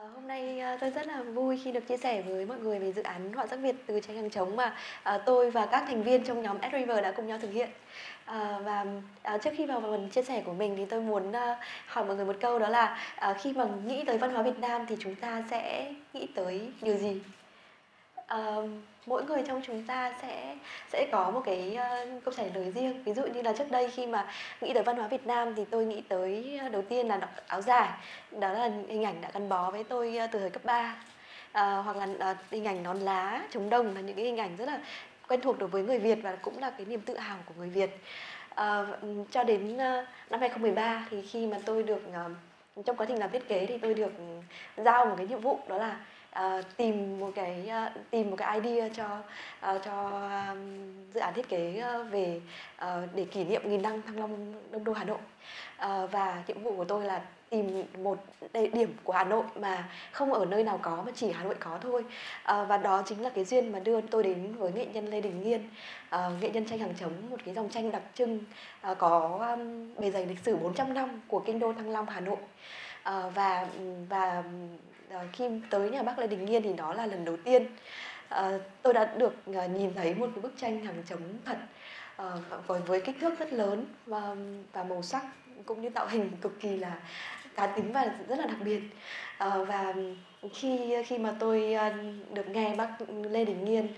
Ờ, hôm nay, ờ, tôi rất là vui khi được chia sẻ với mọi người về dự án Họa sắc Việt từ tranh hàng trống mà, ờ, tôi và các thành viên trong nhóm Ad River đã cùng nhau thực hiện. Và, trước khi vào phần chia sẻ của mình thì tôi muốn, hỏi mọi người một câu đó là, khi mà nghĩ tới văn hóa Việt Nam thì chúng ta sẽ nghĩ tới điều gì? Uh, mỗi người trong chúng ta sẽ sẽ có một cái, uh, câu trả lời riêng. Ví dụ như là trước đây khi mà nghĩ tới văn hóa Việt Nam thì tôi nghĩ tới ờ, đầu tiên là áo dài, đó là hình ảnh đã gắn bó với tôi ờ, từ thời cấp 3. uh, hoặc là, uh, hình ảnh nón lá, chống đồng là những cái hình ảnh rất là quen thuộc đối với người Việt và cũng là cái niềm tự hào của người Việt. Ờ, cho đến, uh, năm 2013 thì khi mà tôi được, uh, trong quá trình làm thiết kế thì tôi được giao một cái nhiệm vụ đó là, uh, tìm một cái, uh, tìm một cái idea cho, uh, cho, um, dự án thiết kế, uh, về, uh, để kỷ niệm nghìn năm Thăng Long Đông Đô Hà Nội. uh, và nhiệm vụ của tôi là tìm một địa điểm của Hà Nội mà không ở nơi nào có mà chỉ Hà Nội có thôi. Ờ, và đó chính là cái duyên mà đưa tôi đến với nghệ nhân Lê Đình Nghiên, ờ, nghệ nhân tranh hàng chống một cái dòng tranh đặc trưng, ờ, có, um, bề dày lịch sử 400 năm của kinh đô Thăng Long, Hà Nội. Ờ, và, và, Ờ, khi tới nhà bác Lê Đình Nghiên thì đó là lần đầu tiên, ờ, tôi đã được, ờ, nhìn thấy một bức tranh hàng chống thật, với với kích thước rất lớn và và màu sắc cũng như tạo hình cực kỳ là cá tính và rất là đặc biệt. Và khi khi mà tôi, được nghe bác Lê Đình Nghiên,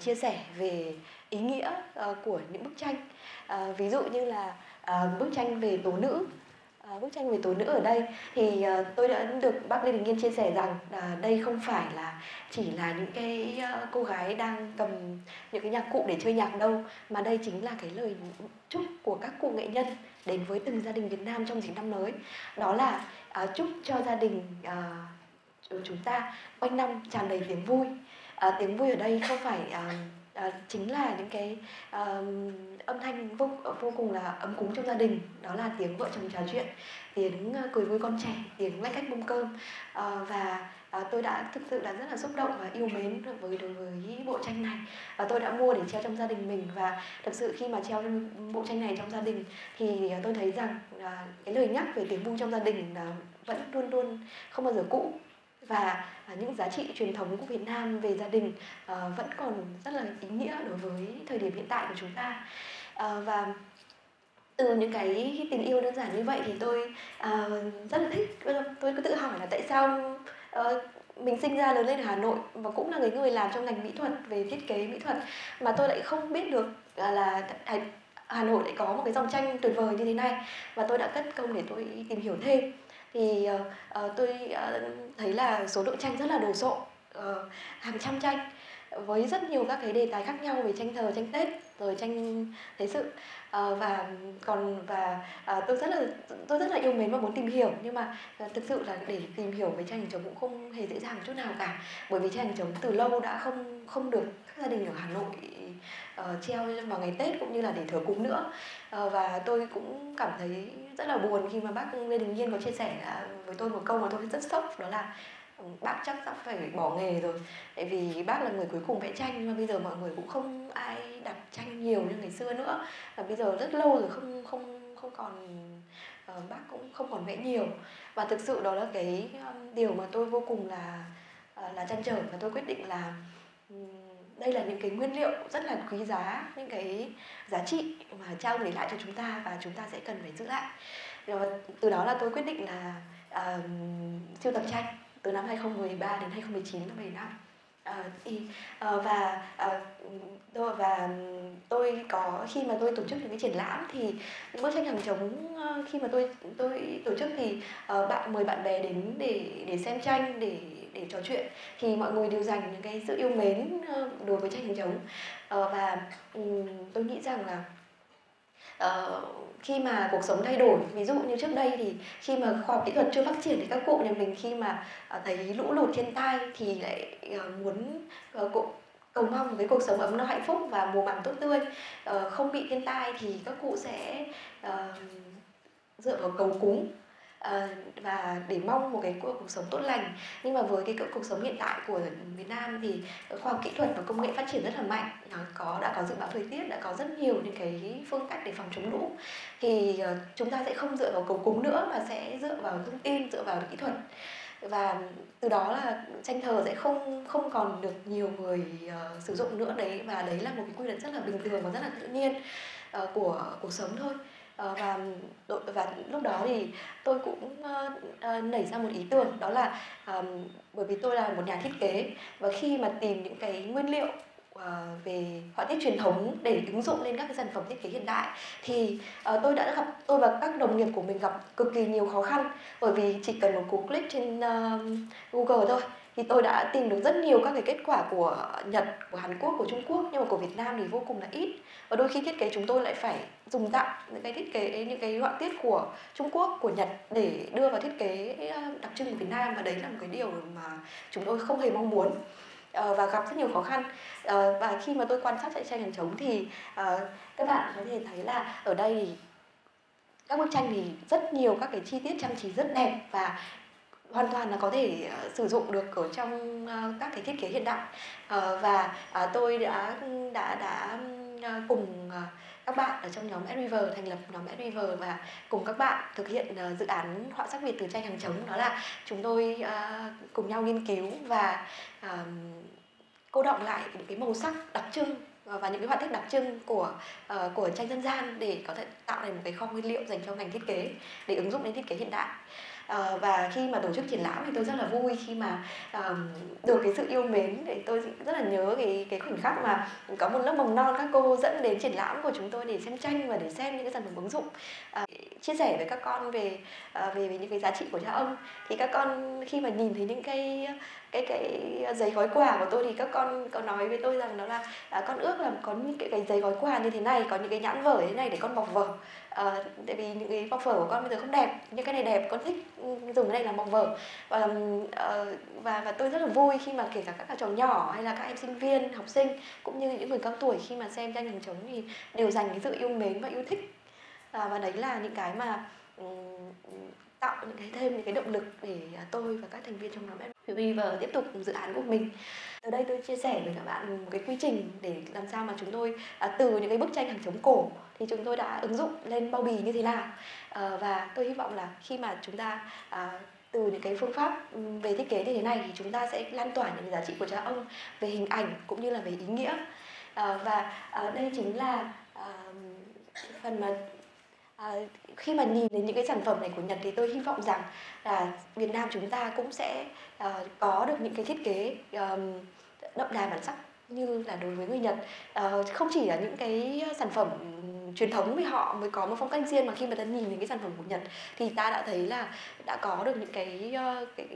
chia sẻ về ý nghĩa, của những bức tranh, ví dụ như là, bức tranh về tố nữ, À, bức tranh về tố nữ ở đây thì, à, tôi đã được bác Lê Đình Nghiên chia sẻ rằng là đây không phải là chỉ là những cái, à, cô gái đang cầm những cái nhạc cụ để chơi nhạc đâu, mà đây chính là cái lời chúc của các cụ nghệ nhân đến với từng gia đình Việt Nam trong dịp năm mới. Đó là, à, chúc cho gia đình, à, chúng ta quanh năm tràn đầy tiếng vui. à, tiếng vui ở đây không phải, à, ờ, chính là những cái, ờ, âm thanh vô vô cùng là ấm cúng trong gia đình, đó là tiếng vợ chồng trò chuyện, tiếng, ờ, cười vui con trẻ, tiếng lách cách mâm cơm. Ờ, và, ờ, tôi đã thực sự là rất là xúc động và yêu mến được với đối với bộ tranh này. Và tôi đã mua để treo trong gia đình mình và thực sự khi mà treo bộ tranh này trong gia đình thì ờ, tôi thấy rằng là cái lời nhắc về tiếng vui trong gia đình là vẫn luôn luôn không bao giờ cũ. Và, à, những giá trị truyền thống của Việt Nam về gia đình, ờ, vẫn còn rất là ý nghĩa đối với thời điểm hiện tại của chúng ta. Ờ, và từ những cái tình yêu đơn giản như vậy thì tôi, ờ, rất là thích, tôi cứ tự hỏi là tại sao, mình sinh ra lớn lên ở Hà Nội và cũng là người người làm trong ngành mỹ thuật, về thiết kế mỹ thuật mà tôi lại không biết được, à, là Hà Nội lại có một cái dòng tranh tuyệt vời như thế này. Và tôi đã cất công để tôi tìm hiểu thêm, thì, uh, tôi, uh, thấy là số lượng tranh rất là đồ sộ, uh, hàng trăm tranh với rất nhiều các cái đề tài khác nhau về tranh thờ, tranh Tết, rồi tranh thế sự. Ờ, và còn và, à, tôi rất là tôi rất là yêu mến và muốn tìm hiểu, nhưng mà, ờ, thực sự là để tìm hiểu về tranh hàng trống cũng không hề dễ dàng chút nào cả. Bởi vì tranh hàng từ lâu đã không không được các gia đình ở Hà Nội, uh, treo vào ngày Tết cũng như là để thờ cúng nữa. uh, và tôi cũng cảm thấy rất là buồn khi mà bác Lê Đình Nghiên có chia sẻ, là với tôi một câu mà tôi rất sốc đó là, ừ, bác chắc sắp phải bỏ nghề rồi. Tại vì bác là người cuối cùng vẽ tranh, nhưng mà bây giờ mọi người cũng không ai đặt tranh nhiều như ngày xưa nữa. Và bây giờ rất lâu rồi không không không còn uh, bác cũng không còn vẽ nhiều. Và thực sự đó là cái, điều mà tôi vô cùng là, uh, là chăn trở và tôi quyết định là, um, đây là những cái nguyên liệu rất là quý giá, những cái giá trị mà cha ông để lại cho chúng ta và chúng ta sẽ cần phải giữ lại. Rồi từ đó là tôi quyết định là, uh, sưu tập tranh từ năm 2013 đến 2019 là 7 năm. uh, thì, ờ, và, ờ, uh, tôi và tôi có khi mà tôi tổ chức những cái triển lãm thì những bức tranh hàng trống, uh, khi mà tôi tôi tổ chức thì, uh, bạn mời bạn bè đến để để xem tranh, để để trò chuyện. Thì mọi người đều dành những cái sự yêu mến, ờ, đối với tranh hàng trống. Ờ, và, tôi nghĩ rằng là, ờ, khi mà cuộc sống thay đổi, ví dụ như trước đây thì khi mà khoa học kỹ thuật chưa phát triển thì các cụ nhà mình khi mà, thấy lũ lụt, thiên tai thì lại, muốn, cầu mong một cái cuộc sống ấm no, hạnh phúc và mùa màng tốt tươi, không bị thiên tai thì các cụ sẽ, dựa vào cầu cúng, Ờ, và để mong một cái cuộc sống tốt lành. Nhưng mà với cái cuộc sống hiện tại của Việt Nam thì khoa học kỹ thuật và công nghệ phát triển rất là mạnh, nó có đã có dự báo thời tiết, đã có rất nhiều những cái phương cách để phòng chống lũ. Thì, ờ, chúng ta sẽ không dựa vào cầu cúng nữa mà sẽ dựa vào thông tin, dựa vào kỹ thuật. và từ đó là tranh thờ sẽ không không còn được nhiều người uh, sử dụng nữa đấy và đấy là một cái quy luật rất là bình thường và rất là tự nhiên uh, của cuộc sống thôi Ờ, và và lúc đó thì tôi cũng uh, uh, nảy ra một ý tưởng đó là um, bởi vì tôi là một nhà thiết kế và khi mà tìm những cái nguyên liệu về họa tiết truyền thống để ứng dụng lên các cái sản phẩm thiết kế hiện đại thì uh, tôi đã gặp tôi và các đồng nghiệp của mình gặp cực kỳ nhiều khó khăn bởi vì chỉ cần một cú click trên uh, Google thôi thì tôi đã tìm được rất nhiều các cái kết quả của Nhật, của Hàn Quốc, của Trung Quốc nhưng mà của Việt Nam thì vô cùng là ít. Và đôi khi thiết kế chúng tôi lại phải dùng dạng những cái thiết kế những cái họa tiết của Trung Quốc, của Nhật để đưa vào thiết kế ờ, đặc trưng của Việt Nam. Và đấy là một cái điều mà chúng tôi không hề mong muốn ờ, và gặp rất nhiều khó khăn. Ờ, và khi mà tôi quan sát chạy tranh hàng trống thì các bạn có thể thấy là ở đây các bức tranh thì rất nhiều các cái chi tiết trang trí rất đẹp. Và hoàn toàn là có thể ờ, sử dụng được ở trong ờ, các cái thiết kế hiện đại. Ờ, và tôi đã đã đã cùng các bạn ở trong nhóm River thành lập nhóm River và cùng các bạn thực hiện dự án họa sắc Việt từ tranh hàng trống đó là chúng tôi cùng nhau nghiên cứu và cô động lại những cái màu sắc đặc trưng và những cái họa tiết đặc trưng của uh, của tranh dân gian để có thể tạo thành một cái kho nguyên liệu dành cho ngành thiết kế để ứng dụng đến thiết kế hiện đại uh, và khi mà tổ chức triển lãm thì tôi rất là vui khi mà um, được cái sự yêu mến. Để tôi rất là nhớ cái cái khoảnh khắc mà có một lớp mầm non các cô dẫn đến triển lãm của chúng tôi để xem tranh và để xem những cái sản phẩm ứng dụng. Uh, chia sẻ với các con về uh, về, về những cái giá trị của cha ông. Thì các con khi mà nhìn thấy những cái cái cái giấy gói quà của tôi thì các con có nói với tôi rằng đó là à, con ước là có những cái, cái giấy gói quà như thế này có những cái nhãn vở như thế này để con bọc vở à, tại vì những cái bọc vở của con bây giờ không đẹp nhưng cái này đẹp con thích dùng cái này làm bọc vở và ờ, và và tôi rất là vui khi mà kể cả các cháu nhỏ hay là các em sinh viên học sinh cũng như những người cao tuổi khi mà xem tranh hàng trống thì đều dành cái sự yêu mến và yêu thích à, và đấy là những cái mà um, tạo những cái thêm những cái động lực để tôi và các thành viên trong nhóm Weaver tiếp tục dự án của mình. từ đây tôi chia sẻ với các bạn một cái quy trình để làm sao mà chúng tôi à, từ những cái bức tranh hàng chống cổ thì chúng tôi đã ứng dụng lên bao bì như thế nào. À, và tôi hy vọng là khi mà chúng ta à, từ những cái phương pháp về thiết kế như thế này thì chúng ta sẽ lan tỏa những giá trị của cha ông về hình ảnh cũng như là về ý nghĩa. À, và à, đây chính là à, phần mà À, khi mà nhìn đến những cái sản phẩm này của Nhật thì tôi hy vọng rằng là Việt Nam chúng ta cũng sẽ uh, có được những cái thiết kế um, đậm đà bản sắc như là đối với người Nhật. Uh, không chỉ là những cái sản phẩm truyền thống với họ mới có một phong cách riêng mà khi mà ta nhìn đến cái sản phẩm của Nhật thì ta đã thấy là đã có được những cái, uh, cái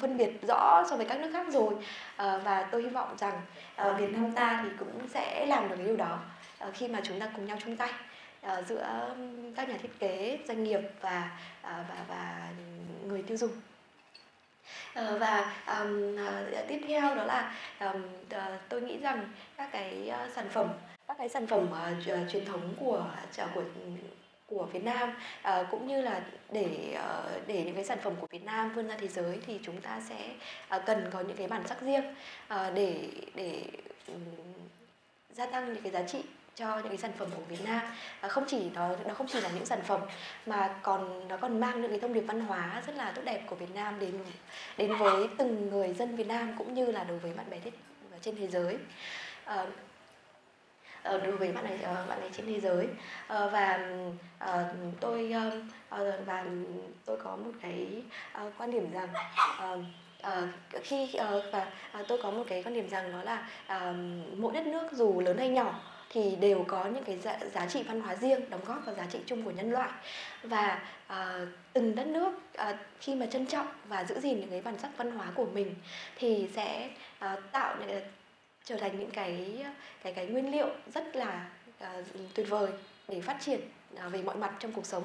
phân biệt rõ so với các nước khác rồi. Uh, và tôi hy vọng rằng uh, Việt Nam ta thì cũng sẽ làm được cái điều đó uh, khi mà chúng ta cùng nhau chung tay uh, giữa các nhà thiết kế doanh nghiệp và uh, và và người tiêu dùng. À, và um, à, tiếp theo đó là um, à, tôi nghĩ rằng các cái uh, sản phẩm các cái sản phẩm uh, truyền thống của à, của của Việt Nam. Uh, cũng như là để uh, để những cái sản phẩm của Việt Nam vươn ra thế giới thì chúng ta sẽ uh, cần có những cái bản sắc riêng uh, để để um, gia tăng những cái giá trị cho những cái sản phẩm của Việt Nam. Và không chỉ nó nó không chỉ là những sản phẩm mà còn nó còn mang những cái thông điệp văn hóa rất là tốt đẹp của Việt Nam đến đến với từng người dân Việt Nam cũng như là đối với bạn bè trên thế giới. À, Ờ, đối với bạn này ờ, bạn này trên thế giới. Ờ, và tôi và tôi có một cái quan điểm rằng khi và tôi có một cái quan điểm rằng đó là mỗi đất nước dù lớn hay nhỏ thì đều có những cái giá, giá trị văn hóa riêng đóng góp vào giá trị chung của nhân loại. Và uh, từng đất nước uh, khi mà trân trọng và giữ gìn những cái bản sắc văn hóa của mình thì sẽ uh, tạo những, trở thành những cái cái cái nguyên liệu rất là uh, tuyệt vời để phát triển uh, về mọi mặt trong cuộc sống.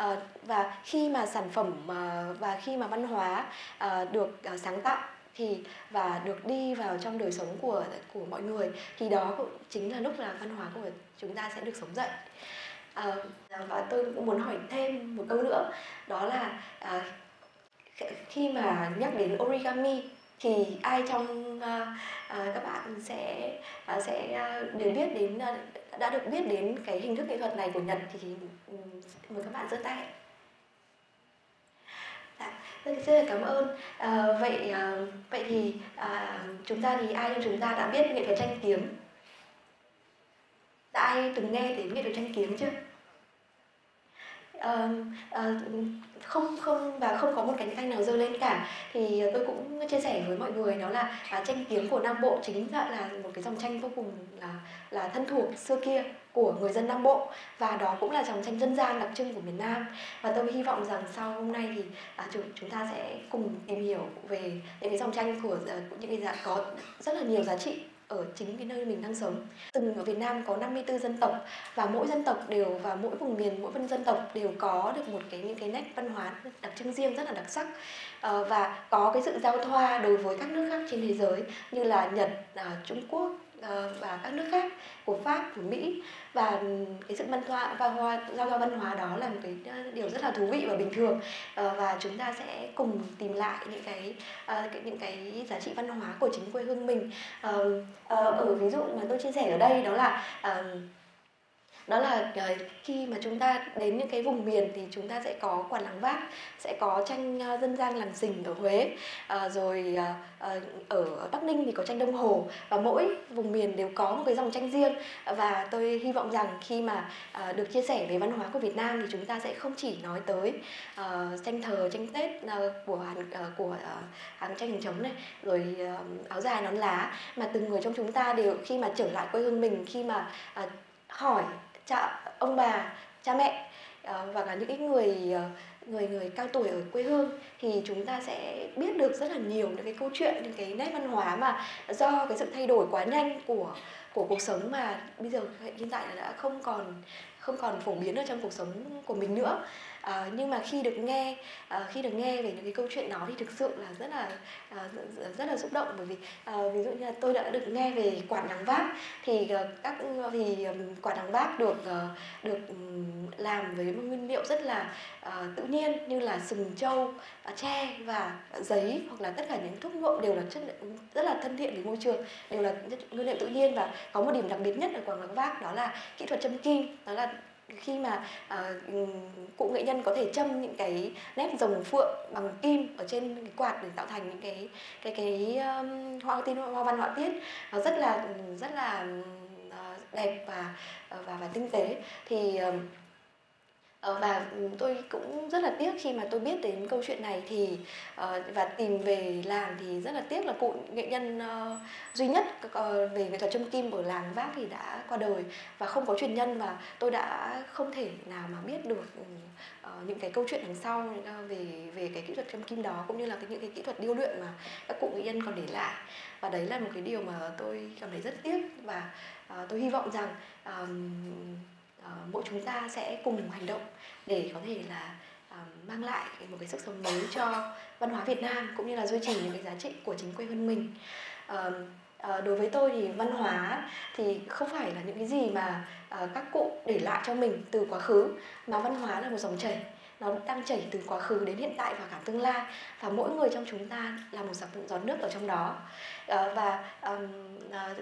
Uh, và khi mà sản phẩm uh, và khi mà văn hóa uh, được uh, sáng tạo thì và được đi vào trong đời sống của của mọi người thì đó cũng chính là lúc là văn hóa của chúng ta sẽ được sống dậy. À, và tôi cũng muốn hỏi thêm một câu nữa đó là à, khi mà nhắc đến origami thì ai trong uh, uh, các bạn sẽ uh, sẽ đều biết đến đã được biết đến cái hình thức nghệ thuật này của Nhật thì, um, mời các bạn giơ tay. Dạ, rất là cảm ơn. À, vậy à, vậy thì à, chúng ta thì ai trong chúng ta đã biết nghệ thuật tranh kiếm? Đã ai từng nghe đến nghệ thuật tranh kiếm chưa? Ờ, ờ, không không và không có một cánh tay nào giơ lên cả. Thì tôi cũng chia sẻ với mọi người đó là, à, tranh kiếm của Nam Bộ chính là, là một cái dòng tranh vô cùng là là thân thuộc xưa kia của người dân Nam Bộ và đó cũng là dòng tranh dân gian đặc trưng của miền Nam. Và tôi hy vọng rằng sau hôm nay thì, à, chúng chúng ta sẽ cùng tìm hiểu về những cái dòng tranh của, à, những cái giá có rất là nhiều giá trị ở chính cái nơi mình đang sống. Từng ở Việt Nam có 54 dân tộc và mỗi dân tộc đều và mỗi vùng miền, mỗi phân dân tộc đều có được một cái những cái nét văn hóa đặc trưng riêng rất là đặc sắc. Ờ, và có cái sự giao thoa đối với các nước khác trên thế giới như là Nhật, à, Trung Quốc, Ờ, và các nước khác của Pháp, của Mỹ. Và cái sự văn hóa và hoa giao thoa văn hóa đó là một cái ờ, điều rất là thú vị và bình thường. Ờ, và chúng ta sẽ cùng tìm lại những cái những cái giá trị văn hóa của chính quê hương mình. Ở ví dụ mà tôi chia sẻ ở đây đó là đó là ờ, khi mà chúng ta đến những cái vùng miền thì chúng ta sẽ có quản làng vác sẽ có tranh ờ, dân gian làng sình ở huế ờ, rồi ở bắc ninh thì có tranh đông hồ. Và mỗi vùng miền đều có một cái dòng tranh riêng. Và tôi hy vọng rằng khi mà được chia sẻ về văn hóa của việt nam thì chúng ta sẽ không chỉ nói tới tranh thờ tranh tết của hàn của uh, hàng tranh hình trống này rồi áo dài nón lá mà từng người trong chúng ta đều khi mà trở lại quê hương mình khi mà hỏi cha, ông bà, cha mẹ ờ, và cả những cái người ờ, người người cao tuổi ở quê hương thì chúng ta sẽ biết được rất là nhiều những cái câu chuyện, những cái nét văn hóa mà do cái sự thay đổi quá nhanh của của cuộc sống mà bây giờ hiện tại là đã không còn không còn phổ biến ở trong cuộc sống của mình nữa. À, nhưng mà khi được nghe à, khi được nghe về những cái câu chuyện đó thì thực sự là rất là à, rất là xúc động. Bởi vì à, ví dụ như là tôi đã được nghe về quản nắng vác thì à, các thì à, quả nắng vác được à, được làm với một nguyên liệu rất là à, tự nhiên như là sừng trâu à, tre và giấy hoặc là tất cả những thuốc nhuộm đều là chất rất là thân thiện với môi trường đều là nguyên liệu tự nhiên và có một điểm đặc biệt nhất ở quảng nắng vác đó là kỹ thuật châm kim. Đó là khi mà uh, cụ nghệ nhân có thể châm những cái nét rồng phượng bằng kim ở trên cái quạt để tạo thành những cái cái cái um, hoa tin hoa văn họa tiết nó rất là rất là uh, đẹp và ờ, và và tinh tế. Thì uh, Ờ, và tôi cũng rất là tiếc khi mà tôi biết đến câu chuyện này thì ờ, và tìm về làng thì rất là tiếc là cụ nghệ nhân ờ, duy nhất về nghệ thuật châm kim ở làng Vác thì đã qua đời và không có truyền nhân và tôi đã không thể nào mà biết được ừ, những cái câu chuyện đằng sau về về cái kỹ thuật châm kim đó cũng như là cái, những cái kỹ thuật điêu luyện mà các cụ nghệ nhân còn để lại. Và đấy là một cái điều mà tôi cảm thấy rất tiếc và tôi hy vọng rằng uh, mỗi chúng ta sẽ cùng hành động để có thể là uh, mang lại một cái sức sống mới cho văn hóa Việt Nam cũng như là duy trì những cái giá trị của chính quê hương mình. Uh, uh, đối với tôi thì văn hóa thì không phải là những cái gì mà uh, các cụ để lại cho mình từ quá khứ mà văn hóa là một dòng chảy nó đang chảy từ quá khứ đến hiện tại và cả tương lai. Và mỗi người trong chúng ta là một giọt giọt nước ở trong đó. Ờ, à, và um, à,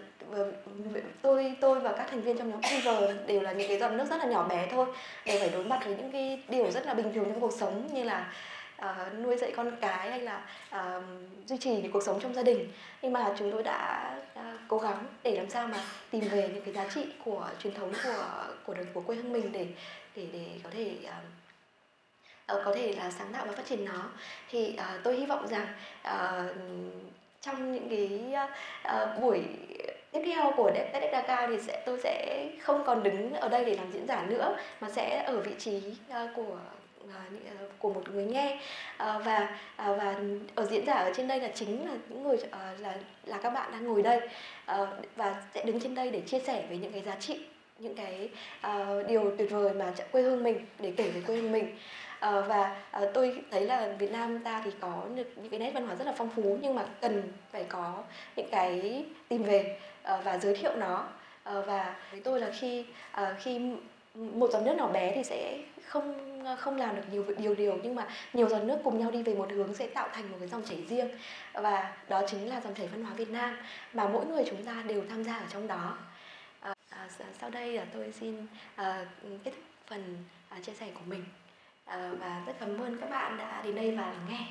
tôi tôi và các thành viên trong nhóm giờ đều là những cái giọt nước rất là nhỏ bé thôi. Đều phải đối mặt với những cái điều rất là bình thường trong cuộc sống như là uh, nuôi dạy con cái hay là uh, duy trì cái cuộc sống trong gia đình. Nhưng mà chúng tôi đã uh, cố gắng để làm sao mà tìm về những cái giá trị của truyền thống của của của quê hương mình để để để có thể uh, Ờ, có thể là sáng tạo và phát triển nó. Thì uh, tôi hy vọng rằng uh, trong những cái uh, buổi tiếp theo của TEDx Dakar thì sẽ tôi sẽ không còn đứng ở đây để làm diễn giả nữa mà sẽ ở vị trí uh, của của một người nghe. Và và ở diễn giả ở trên đây là chính là những người là là các bạn đang ngồi đây. Và sẽ đứng trên đây để chia sẻ về những cái giá trị những cái điều tuyệt vời mà quê hương mình để kể về quê hương mình. Ờ, và ờ, tôi thấy là Việt Nam ta thì có được những cái nét văn hóa rất là phong phú nhưng mà cần phải có những cái tìm về ờ, và giới thiệu nó. Và với tôi là khi khi một giọt nước nhỏ bé thì sẽ không không làm được nhiều điều điều nhưng mà nhiều giọt nước cùng nhau đi về một hướng sẽ tạo thành một cái dòng chảy riêng. Và đó chính là dòng chảy văn hóa Việt Nam mà mỗi người chúng ta đều tham gia ở trong đó. À, sau đây là tôi xin à, kết thúc phần à, chia sẻ của mình. Ờ, và rất cảm ơn các bạn đã đến đây và lắng nghe.